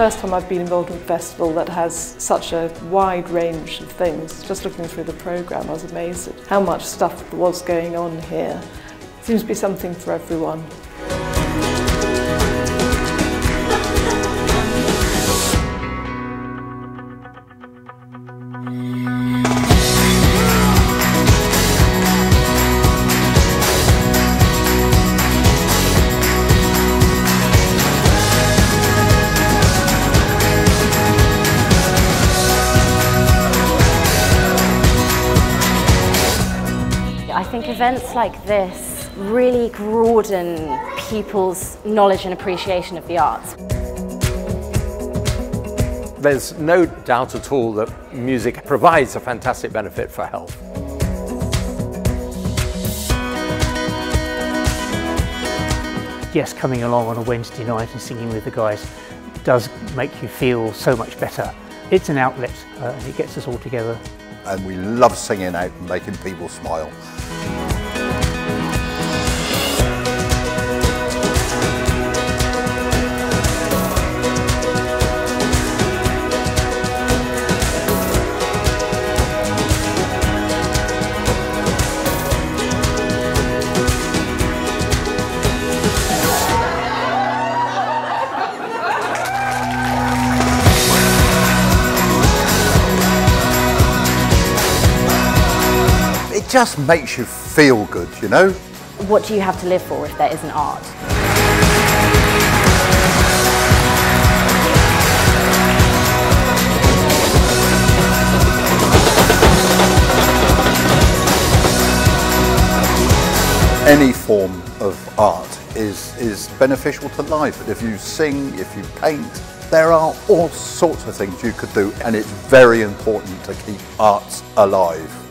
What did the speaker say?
first time I've been involved in a festival that has such a wide range of things. Just looking through the programme, I was amazed at how much stuff was going on here. Seems to be something for everyone. I think events like this really broaden people's knowledge and appreciation of the arts. There's no doubt at all that music provides a fantastic benefit for health. Yes, coming along on a Wednesday night and singing with the guys does make you feel so much better. It's an outlet uh, and it gets us all together. And we love singing out and making people smile. Just makes you feel good, you know? What do you have to live for if there isn't art? Any form of art is, is beneficial to life. If you sing, if you paint, there are all sorts of things you could do and it's very important to keep arts alive.